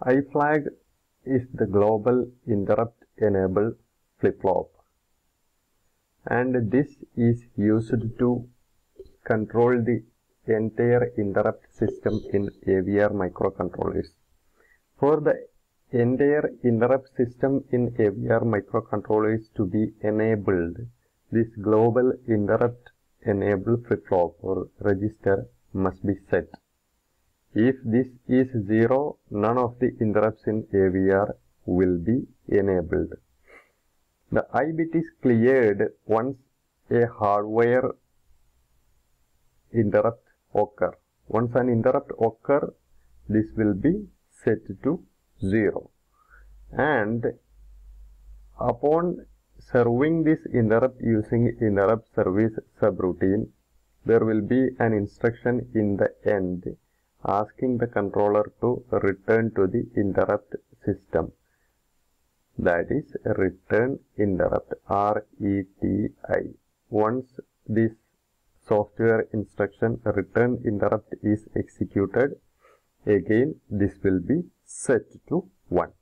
I flag is the global interrupt enable flip-flop and this is used to control the entire interrupt system in AVR microcontrollers. For the entire interrupt system in AVR microcontrollers to be enabled, this global interrupt enable flip-flop or register must be set. If this is 0, none of the interrupts in AVR will be enabled. The I bit is cleared once a hardware interrupt occur. Once an interrupt occur, this will be set to 0. And upon serving this interrupt using interrupt service subroutine, there will be an instruction in the end asking the controller to return to the interrupt system. That is return interrupt RETI. Once this software instruction return interrupt is executed, again this will be set to 1.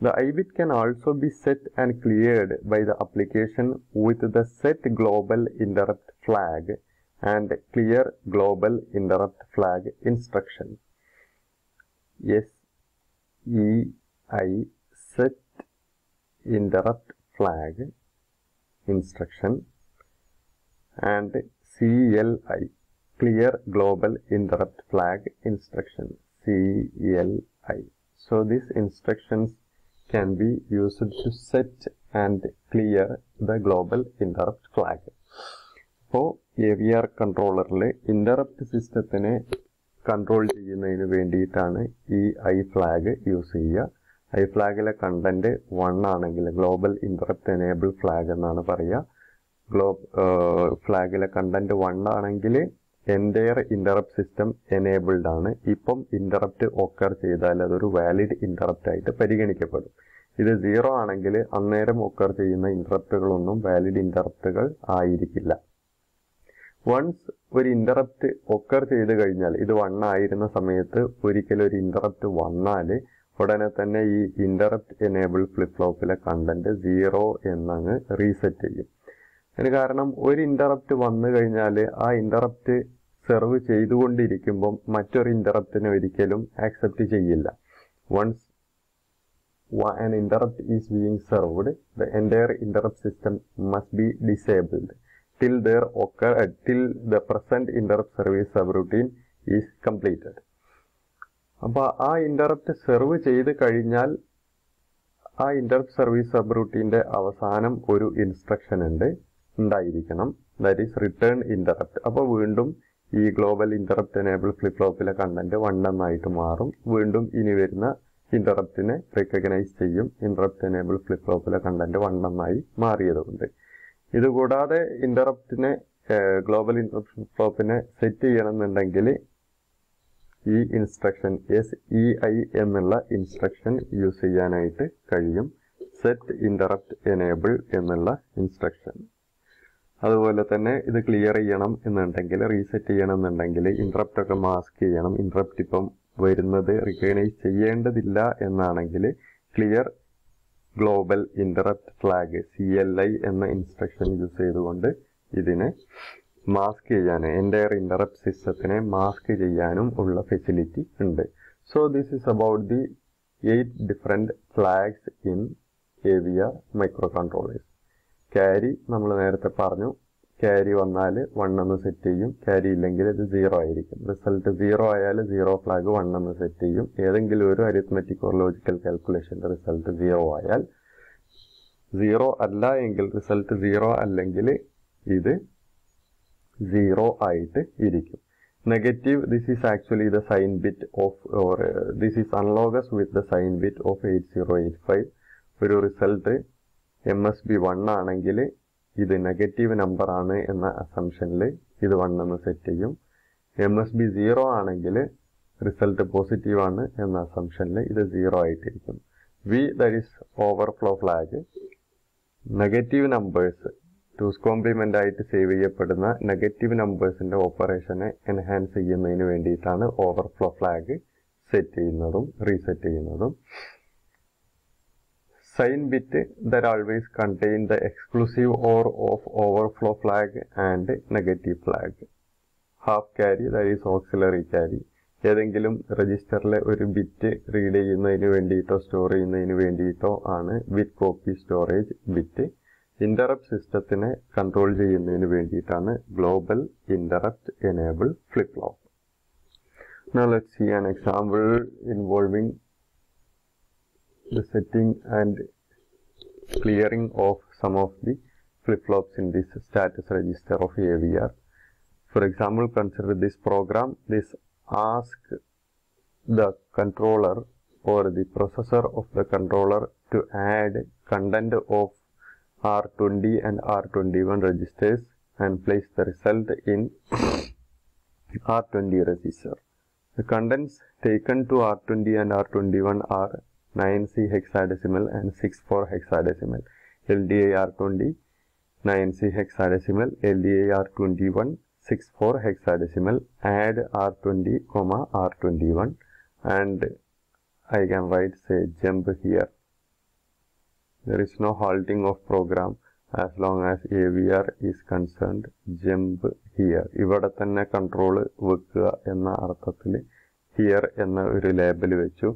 The I bit can also be set and cleared by the application with the set global interrupt flag and clear global interrupt flag instruction. SEI set interrupt flag instruction. And CLI clear global interrupt flag instruction. CLI so these instructions can be used to set and clear the global interrupt flag. So A V R കൺട്രോളറിൽ interrupt സിസ്റ്റത്തിനെ control ചെയ്യുന്നതിന് വേണ്ടിയിട്ടാണ് ഈ I flag use ചെയ്യുക. I ഫ്ലാഗിലെ content one ആണെങ്കിൽ global interrupt enable flag എന്നാണ് പറയുക. ഗ്ലോ ഫ്ലാഗിലെ കണ്ടന്റ് വൺ ആണെങ്കിൽ എന്റയർ ഇന്ററപ്റ്റ് സിസ്റ്റം എനേബിൾഡ് ആണ്. ഇപ്പം ഇന്ററപ്റ്റ് ഒക്കർ ചെയ്താൽ അതൊരു വാലിഡ് ഇന്ററപ്റ്റ് ആയിട്ട് പരിഗണിക്കപ്പെടും. ഇത് സീറോ ആണെങ്കിൽ അന്നേരം ഒക്കർ ചെയ്യുന്ന ഇന്ററപ്റ്റുകളൊന്നും വാലിഡ് ഇന്ററപ്റ്റുകൾ ആയിരിക്കില്ല. വൺസ് ഒരു ഇന്ററപ്റ്റ് ഒക്കർ ചെയ്ത് കഴിഞ്ഞാൽ ഇത് വൺ ആയിരുന്ന സമയത്ത് ഒരിക്കലും ഒരു ഇന്ററപ്റ്റ് വന്നാൽ ഉടനെ തന്നെ ഈ ഇന്ററപ്റ്റ് എനേബിൾ ഫ്ലിപ്പ് ഫ്ലോപ്പിലെ കണ്ടന്റ് സീറോ എന്നങ്ങ് റീസെറ്റ് ചെയ്യും. അതിന് കാരണം ഒരു ഇന്ററപ്റ്റ് വന്നു കഴിഞ്ഞാൽ ആ ഇന്ററപ്റ്റ് സെർവ് ചെയ്തുകൊണ്ടിരിക്കുമ്പം മറ്റൊരു ഇന്ററപ്റ്റിനെ ഒരിക്കലും ആക്സെപ്റ്റ് ചെയ്യില്ല. Once an interrupt is being served, the entire interrupt system must be disabled. Till there occur uh, till the present interrupt service subroutine is completed. അപ്പോൾ ആ ഇന്ററപ്റ്റ് സെർവ് ചെയ്ത് കഴിഞ്ഞാൽ ആ ഇന്ററപ്റ്റ് സർവീസ് സബ്റൂട്ടീന്റെ അവസാനം ഒരു ഇൻസ്ട്രക്ഷൻ ഉണ്ട്. ഉണ്ടായിരിക്കണം. ദാറ്റ് ഈസ് റിട്ടേൺ ഇന്ററപ്റ്റ് അപ്പോൾ വീണ്ടും ഈ ഗ്ലോബൽ ഇന്ററപ്റ്റ് എനേബിൾ ഫ്ലിപ്പ് ഫ്ലോപ്പിലെ കണ്ടന്റ് വൺ എന്നായിട്ട് മാറും. വീണ്ടും ഇനി വരുന്ന ഇന്ററപ്റ്റിനെ റെക്കഗ്നൈസ് ചെയ്യും. ഇന്ററപ്റ്റ് എനേബിൾ ഫ്ലിപ്പ് ഫ്ലോപ്പിലെ കണ്ടന്റ് വൺ എന്നായി മാറിയതുകൊണ്ട്. ഇതുകൂടാതെ ഇന്ററപ്റ്റിനെ ഗ്ലോബൽ ഇൻട്രപ്ഷൻ ഫ്ലിപ്പ് ഫ്ലോപ്പിനെ സെറ്റ് ചെയ്യണമെന്നുണ്ടെങ്കിൽ ഈ ഇൻസ്ട്രക്ഷൻ എസ് ഇ ഐ എന്നുള്ള ഇൻസ്ട്രക്ഷൻ യൂസ് ചെയ്യാനായിട്ട് കഴിയും. സെറ്റ് ഇന്ററപ്റ്റ് എനേബിൾ എന്നുള്ള ഇൻസ്ട്രക്ഷൻ അതുപോലെ തന്നെ ഇത് ക്ലിയർ ചെയ്യണം എന്നുണ്ടെങ്കിൽ റീസെറ്റ് ചെയ്യണം എന്നുണ്ടെങ്കിൽ ഇൻട്രപ്റ്റ് ഒക്കെ മാസ്ക് ചെയ്യണം. ഇൻട്രപ്റ്റ് ഇപ്പം വരുന്നത് റിക്കഗ്നൈസ് ചെയ്യേണ്ടതില്ല എന്നാണെങ്കിൽ clear global interrupt flag C L I എന്ന ഇൻസ്ട്രക്ഷൻ യൂസ് ചെയ്തുകൊണ്ട് ഇതിനെ മാസ്ക് ചെയ്യാൻ എന്റെ ഇന്ററപ്റ്റ് സിസ്റ്റത്തിനെ മാസ്ക് ചെയ്യാനും ഉള്ള ഫെസിലിറ്റി ഉണ്ട്. So this is about the eight different flags in A V R microcontrollers carry നമ്മൾ നേരത്തെ പറഞ്ഞു ക്യാരി വന്നാൽ വൺ എന്ന് സെറ്റ് ചെയ്യും. ക്യാരി ഇല്ലെങ്കിൽ ഇത് സീറോ ആയിരിക്കും. റിസൾട്ട് സീറോ ആയാൽ സീറോ ഫ്ലാഗ് വൺ എന്ന് സെറ്റ് ചെയ്യും. ഏതെങ്കിലും ഒരു അരിത്മെറ്റിക് ഓർ ലോജിക്കൽ കാൽക്കുലേഷന്റെ റിസൾട്ട് സീറോ ആയാൽ സീറോ അല്ല എങ്കിൽ റിസൾട്ട് സീറോ അല്ലെങ്കിൽ ഇത് സീറോ ആയിട്ട് ഇരിക്കും. Negative this is actually the sign bit of or this is analogous with the sign bit of eight zero eight five ഒരു result M S B one ആണെങ്കിൽ ഇത് നെഗറ്റീവ് നമ്പർ ആണ് എന്ന അസംഷനിൽ ഇത് വൺ എന്ന് സെറ്റ് ചെയ്യും. എം എസ് ബി സീറോ ആണെങ്കിൽ റിസൾട്ട് പോസിറ്റീവ് ആണ് എന്ന അസംഷനിൽ ഇത് സീറോ ആയിട്ടിരിക്കും. V that is overflow flag negative numbers two's complement ആയിട്ട് സേവ് ചെയ്യപ്പെടുന്ന നെഗറ്റീവ് നമ്പേഴ്സിന്റെ ഓപ്പറേഷനെ എൻഹാൻസ് ചെയ്യുന്നതിന് വേണ്ടിയിട്ടാണ് ഓവർഫ്ലോ ഫ്ലാഗ് സെറ്റ് ചെയ്യുന്നതും റീസെറ്റ് ചെയ്യുന്നതും. Sign bit there always contain the exclusive or of overflow flag and negative flag half carry that is auxiliary carry ഏതെങ്കിലും രജിസ്റ്ററിലെ ഒരു ബിറ്റ് റീഡ് ചെയ്യുന്നതിന് വേണ്ടിയിട്ടോ സ്റ്റോർ ചെയ്യുന്നതിന് വേണ്ടിയിട്ടോ ആണ് bit copy storage bit interrupt സിസ്റ്റത്തിനെ control ചെയ്യുന്നതിന് വേണ്ടിയിട്ടാണ് global interrupt enable flip flop Now let's see an example involving the setting and clearing of some of the flip-flops in this status register of AVR. For example, consider this program. This ask the controller or the processor of the controller to add content of R20 and R21 registers and place the result in R20 register. The contents taken to R20 and R21 are 9C hexadecimal and 64 hexadecimal. LDA R20, 9C hexadecimal, LDA R21, 64 hexadecimal. Add R20, comma R21 and I can write say jump here. There is no halting of program as long as AVR is concerned jump here ഇവിടെ തന്നെ control വെക്കുക എന്ന അർത്ഥത്തിൽ here എന്ന ഒരു label വെച്ചു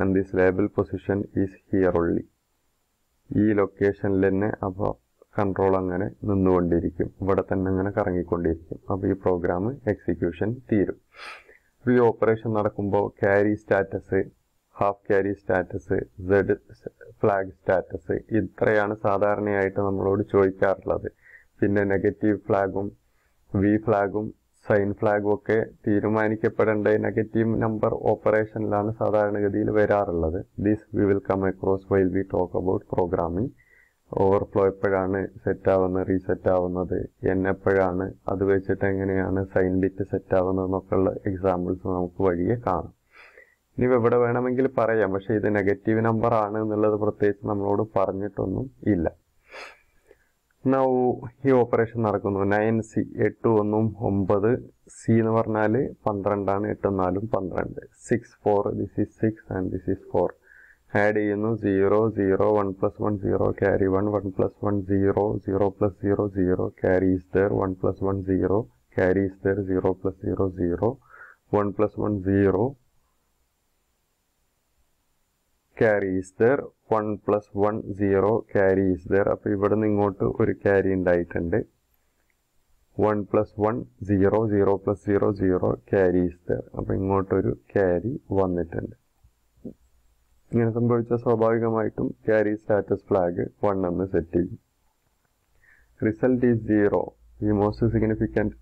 and this label position is here only ഈ ലൊക്കേഷനിൽ തന്നെ അപ്പോൾ കൺട്രോൾ അങ്ങനെ നിന്നുകൊണ്ടിരിക്കും. ഇവിടെ തന്നെ അങ്ങനെ കറങ്ങിക്കൊണ്ടിരിക്കും. അപ്പോൾ ഈ പ്രോഗ്രാം എക്സിക്യൂഷൻ തീരും. ഈ ഓപ്പറേഷൻ നടക്കുമ്പോൾ carry status half carry status Z flag status ഇത്രയാണ് സാധാരണയായിട്ട് നമ്മളോട് ചോദിക്കാറുള്ളത്. പിന്നെ നെഗറ്റീവ് ഫ്ലാഗും വി ഫ്ലാഗും സൈൻ ഫ്ലാഗും ഒക്കെ തീരുമാനിക്കപ്പെടേണ്ട? നെഗറ്റീവ് നമ്പർ ഓപ്പറേഷനിലാണ് സാധാരണഗതിയിൽ വരാറുള്ളത്. This we will come across while we talk about programming overflow എപ്പോഴാണ് സെറ്റ് ആവുന്നത് റീസെറ്റ് ആവുന്നത് എൻ എപ്പോഴാണ് അത് വെച്ചിട്ട് എങ്ങനെയാണ് സൈൻ ബിറ്റ് സെറ്റ് ആവുന്നത് എന്നൊക്കെയുള്ള എക്സാമ്പിൾസ് നമുക്ക് വഴിയെ കാണാം. ഇനി എവിടെ വേണമെങ്കിൽ പറയാം പക്ഷേ ഇത് നെഗറ്റീവ് നമ്പർ ആണ് എന്നുള്ളത് പ്രത്യേകിച്ച് നമ്മളോട് പറഞ്ഞിട്ടൊന്നും ഇല്ല. നൗ ഈ ഓപ്പറേഷൻ നടക്കുന്നു. നയൻ സി എട്ട് ഒന്നും ഒമ്പത് സി എന്ന് പറഞ്ഞാൽ പന്ത്രണ്ടാണ് എട്ടും നാലും പന്ത്രണ്ട്. Six four this is six and this is four add ചെയ്യുന്നു zero zero one plus one zero carry one one plus one zero zero plus zero zero carry is there one plus one zero carry is there zero plus zero zero one plus one zero carry is there one plus one zero carry is there അപ്പോൾ ഇവിടെ നിന്ന് ഇങ്ങോട്ട് ഒരു carry ഉണ്ടായിട്ടുണ്ട്. One plus one zero zero plus zero zero carry is there അപ്പോൾ ഇങ്ങോട്ടൊരു carry വന്നിട്ടുണ്ട്. ഇങ്ങനെ സംഭവിച്ച സ്വാഭാവികമായിട്ടും ക്യാരി സ്റ്റാറ്റസ് ഫ്ലാഗ് വൺ എന്ന് സെറ്റ് ചെയ്യും. റിസൾട്ട് ഈസ് സീറോ ഈ മോസ്റ്റ് സിഗ്നിഫിക്കന്റ്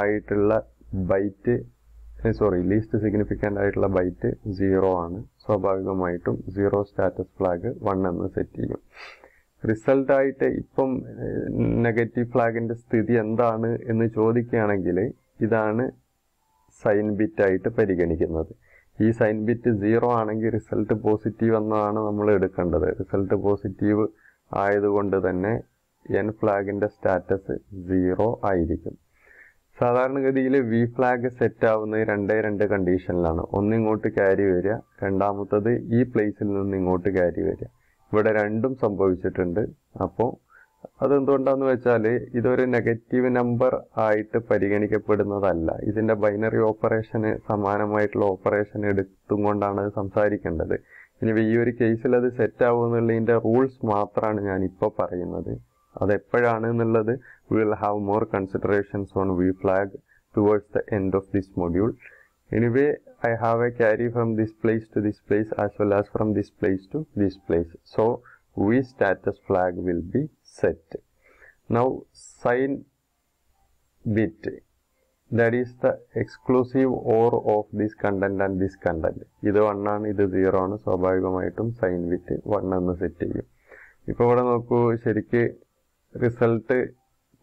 ആയിട്ടുള്ള ബൈറ്റ് സോറി ലീസ്റ്റ് സിഗ്നിഫിക്കന്റ് ആയിട്ടുള്ള ബൈറ്റ് സീറോ ആണ്. സ്വാഭാവികമായിട്ടും സീറോ സ്റ്റാറ്റസ് ഫ്ലാഗ് വൺ എന്ന് സെറ്റ് ചെയ്യും. റിസൾട്ടായിട്ട് ഇപ്പം നെഗറ്റീവ് ഫ്ലാഗിന്റെ സ്ഥിതി എന്താണ് എന്ന് ചോദിക്കുകയാണെങ്കിൽ ഇതാണ് സൈൻ ബിറ്റ് ആയിട്ട് പരിഗണിക്കുന്നത്. ഈ സൈൻ ബിറ്റ് സീറോ ആണെങ്കിൽ റിസൾട്ട് പോസിറ്റീവ് എന്നാണ് നമ്മൾ എടുക്കേണ്ടത്. റിസൾട്ട് പോസിറ്റീവ് ആയതുകൊണ്ട് തന്നെ എൻ ഫ്ലാഗിന്റെ സ്റ്റാറ്റസ് സീറോ ആയിരിക്കും. സാധാരണഗതിയിൽ വി ഫ്ലാഗ് സെറ്റ് ആവുന്നത് രണ്ടേ രണ്ട് കണ്ടീഷനിലാണ് ഒന്ന് ഇങ്ങോട്ട് ക്യാരി വരിക രണ്ടാമത്തത് ഈ പ്ലേസിൽ നിന്ന് ഇങ്ങോട്ട് ക്യാരി വരിക. ഇവിടെ രണ്ടും സംഭവിച്ചിട്ടുണ്ട്. അപ്പോൾ അതെന്തുകൊണ്ടാന്ന് വെച്ചാൽ ഇതൊരു നെഗറ്റീവ് നമ്പർ ആയിട്ട് പരിഗണിക്കപ്പെടുന്നതല്ല. ഇതിന്റെ ബൈനറി ഓപ്പറേഷന് സമാനമായിട്ടുള്ള ഓപ്പറേഷൻ എടുത്തും കൊണ്ടാണ് സംസാരിക്കേണ്ടത്. ഇനി ഈ ഒരു കേസിൽ അത് സെറ്റ് ആവുമെന്നുള്ളതിന്റെ റൂൾസ് മാത്രമാണ് ഞാൻ ഇപ്പോൾ പറയുന്നത്. അതെപ്പോഴാണ് എന്നുള്ളത് we will have more considerations on V flag towards the end of this module anyway I have a carry from this place to this place as well as from this place to this place so V status flag will be set now sign bit that is the exclusive or of this content and this content ഇത് one ആണ് ഇത് zero ആണ്. സ്വാഭാവികമായിട്ടും sign bit one എന്ന് set ചെയ്യും. ഇപ്പോൾ ഇവിടെ നോക്കൂ ശരിക്ക് റിസൾട്ട്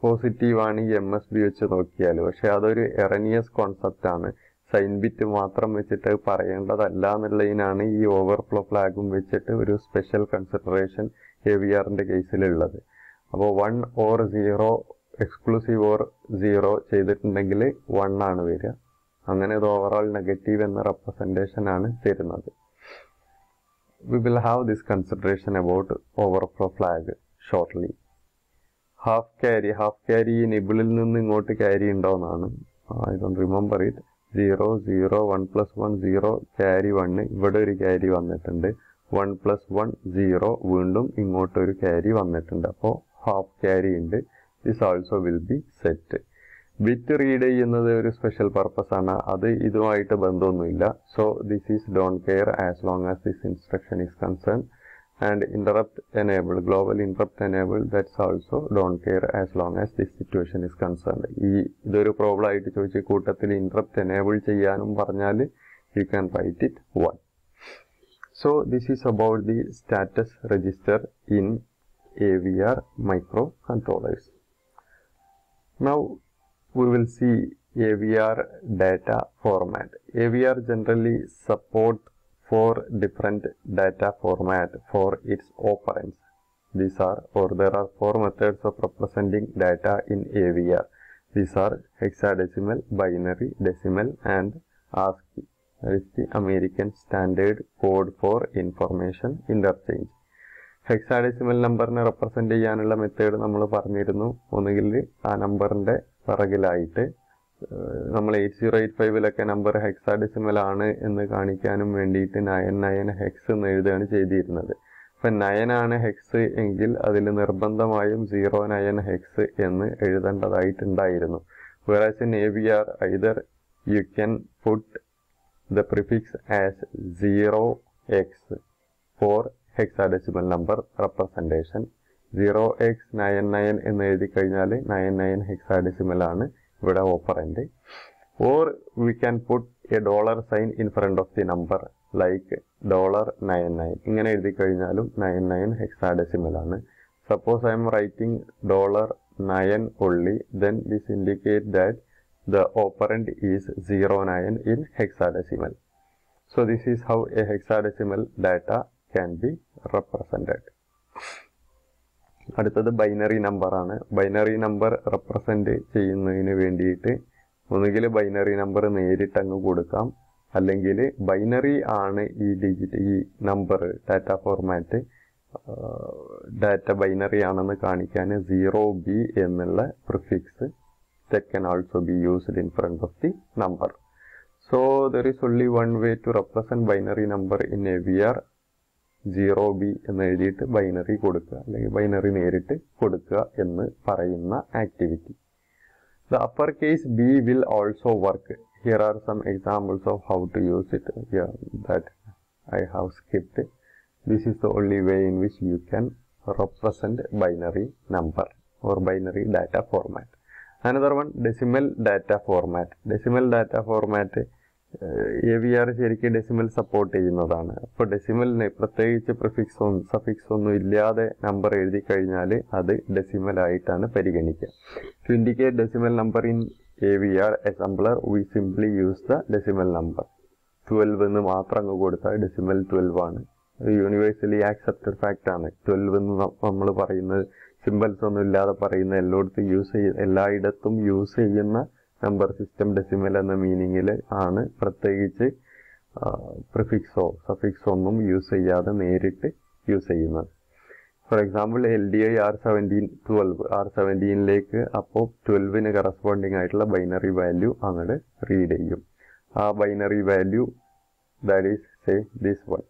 പോസിറ്റീവ് ആണ് ഈ എം എസ് ബി വെച്ച് നോക്കിയാൽ പക്ഷെ അതൊരു എറനിയസ് കോൺസെപ്റ്റ് ആണ്. സൈൻ ബിറ്റ് മാത്രം വെച്ചിട്ട് പറയേണ്ടതല്ല എന്നുള്ളതിനാണ് ഈ ഓവർഫ്ലോ ഫ്ലാഗും വെച്ചിട്ട് ഒരു സ്പെഷ്യൽ കൺസിഡറേഷൻ എ വി ആറിന്റെ കേസിലുള്ളത് അപ്പോൾ one or zero exclusive or zero ചെയ്തിട്ടുണ്ടെങ്കിൽ വൺ ആണ് വരിക. അങ്ങനെ ഇത് ഓവറോൾ നെഗറ്റീവ് എന്ന റെപ്രസെന്റേഷൻ ആണ് തരുന്നത്. We will have this consideration about overflow flag shortly half carry half carry ഈ നിബിളിൽ നിന്ന് ഇങ്ങോട്ട് carry ഉണ്ടോയെന്നാണ് I don't remember it zero zero one plus one zero carry one ഇവിടെ ഒരു ക്യാരി വന്നിട്ടുണ്ട്. വൺ പ്ലസ് വൺ സീറോ വീണ്ടും ഇങ്ങോട്ടൊരു carry വന്നിട്ടുണ്ട്. അപ്പോൾ ഹാഫ് ക്യാരി ഉണ്ട്. This also will be set bit read ചെയ്യുന്നത് ഒരു സ്പെഷ്യൽ പർപ്പസ് ആണ്. അത് ഇതുമായിട്ട് ബന്ധമൊന്നുമില്ല. So this is don't care as long as this instruction is concern and interrupt enable global interrupt enable that's also don't care as long as this situation is concerned ഈ ഇതൊരു problem ആയിട്ട് ചോദിച്ച കൂട്ടത്തിൽ interrupt enable ചെയ്യാനും പറഞ്ഞാൽ you can write it one so this is about the status register in AVR microcontrollers now we will see AVR data format AVR generally support four different data format for its operands. These are, or there are four methods of representing data in AVR. These are hexadecimal, binary, decimal, and ASCII. That is the American Standard Code for Information Interchange. Hexadecimal നമ്പറിനെ represent ചെയ്യാനുള്ള method നമ്മൾ പറഞ്ഞിരുന്നു ഒന്നുകിൽ ആ നമ്പറിന്റെ പിറകിലായിട്ട് നമ്മൾ eight zero eight ഫൈവിലൊക്കെ നമ്പർ ഹെക്സാഡെസിമൽ ആണ് എന്ന് കാണിക്കാനും വേണ്ടിയിട്ട് നയൻ നയൻ ഹെക്സ് എന്ന് എഴുതുകയാണ് ചെയ്തിരുന്നത്. അപ്പം നയൻ ആണ് ഹെക്സ് എങ്കിൽ അതിൽ നിർബന്ധമായും സീറോ നയൻ ഹെക്സ് എന്ന് എഴുതേണ്ടതായിട്ടുണ്ടായിരുന്നു. You can put the prefix as zero X for hexadecimal number representation zero X nine nine എന്ന് എഴുതി കഴിഞ്ഞാൽ നയൻ നയൻ ഹെക്സാഡെസിമൽ ആണ് ഇവിടെ operand or we can put a dollar sign in front of the number like dollar nine nine ഇങ്ങനെ എഴുതി കഴിഞ്ഞാലും nine nine hexadecimal ആണ്. Suppose I'm writing dollar nine only then this indicate that the operand is zero nine in hexadecimal so this is how a hexadecimal data can be represented അടുത്തത് binary number ആണ് binary number represent ചെയ്യുന്നതിന് വേണ്ടിയിട്ട് ഒന്നുകിൽ binary number നേരിട്ട് അങ്ങ് കൊടുക്കാം. അല്ലെങ്കിൽ binary ആണ് ഈ ഡിജിറ്റ് ഈ number data format data binary ആണെന്ന് കാണിക്കാൻ സീറോ ബി എന്നുള്ള prefix that can also be used in front of the number. So there is only one way to represent binary number in AVR zero B എന്ന് എഴുതിയിട്ട് binary കൊടുക്കുക. അല്ലെങ്കിൽ binary നേരിട്ട് കൊടുക്കുക എന്ന് പറയുന്ന activity the upper case B will also work here are some examples of how to use it here that I have skipped this is the only way in which you can represent binary number or binary data format another one decimal data format decimal data format A V R ശരിക്കും decimal support ചെയ്യുന്നതാണ്. അപ്പോൾ ഡെസിമലിന് പ്രത്യേകിച്ച് prefix suffix ഒന്നും ഇല്ലാതെ number എഴുതി കഴിഞ്ഞാൽ അത് decimal ആയിട്ടാണ് പരിഗണിക്കുക. To indicate decimal number in A V R assembler we simply use the decimal number twelve എന്ന് മാത്രം അങ്ങ് കൊടുത്താൽ ഡെസിമൽ ട്വൽവ് ആണ്. യൂണിവേഴ്സലി ആക്സെപ്റ്റഡ് ഫാക്റ്റ് ആണ്. ട്വൽവ് എന്ന് നമ്മൾ പറയുന്നത് സിമ്പിൾസ് ഒന്നും ഇല്ലാതെ പറയുന്ന എല്ലായിടത്തും യൂസ് ചെയ്യുന്ന എല്ലായിടത്തും യൂസ് ചെയ്യുന്ന നമ്പർ സിസ്റ്റം ഡെസിമൽ എന്ന മീനിങ്ങിൽ ആണ് പ്രത്യേകിച്ച് പ്രിഫിക്സോ സഫിക്സോ ഒന്നും യൂസ് ചെയ്യാതെ നേരിട്ട് യൂസ് ചെയ്യുന്നത്. For example L D I R seventeen twelve R സെവന്റീനിലേക്ക് അപ്പോൾ ട്വൽവിന് കറസ്പോണ്ടിങ് ആയിട്ടുള്ള ബൈനറി വാല്യൂ അങ്ങോട്ട് റീഡ് ചെയ്യും. ആ binary value that is say this one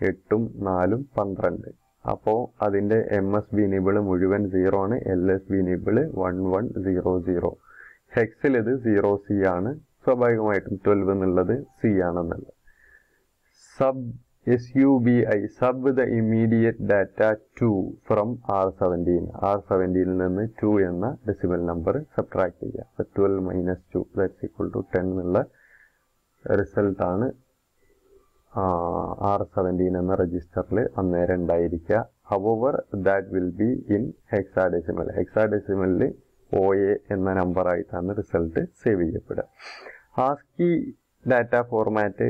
എട്ടും നാലും പന്ത്രണ്ട്. അപ്പോൾ അതിന്റെ എം എസ് ബി നിബിൾ മുഴുവൻ സീറോ ആണ്. L S B nibble one one zero zero ഹെക്സിൽ ഇത് സീറോ സി ആണ്. സ്വാഭാവികമായിട്ടും ട്വൽവ് എന്നുള്ളത് സി ആണെന്നുള്ളത്. Sub S U B I sub the immediate data two from R seventeen R സെവന്റീനിൽ നിന്ന് two എന്ന decimal number subtract ചെയ്യുക. അപ്പോൾ twelve minus two that's equal to ten എന്നുള്ള റിസൾട്ടാണ് ആർ സെവന്റീൻ എന്ന രജിസ്റ്ററിൽ അന്നേരം ഉണ്ടായിരിക്കുക. However that will be in hexadecimal ഹെക്സാഡെസിമലിൽ O A എന്ന നമ്പറായിട്ടാണ് റിസൾട്ട് സേവ് ചെയ്യപ്പെടുക. ആസ്കി ഡാറ്റ ഫോർമാറ്റ്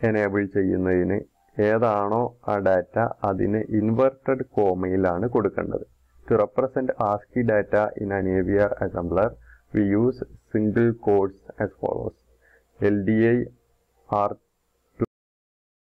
എനേബിൾ ചെയ്യുന്നതിന് ഏതാണോ ആ ഡാറ്റ അതിന് ഇൻവെർട്ടഡ് കോമയിലാണ് കൊടുക്കേണ്ടത്. To represent ASCII data in an assembler we use single codes as follows L D I R